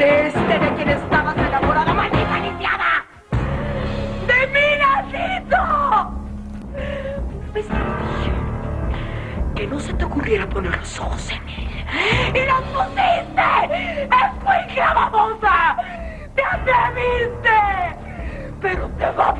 De este de quien estabas enamorada, maldita lisiada. ¡De mi Nacito! Pues que no se te ocurriera poner los ojos en él. ¡Y los pusiste! ¡Es muy babosa! ¡Te atreviste! Pero te va a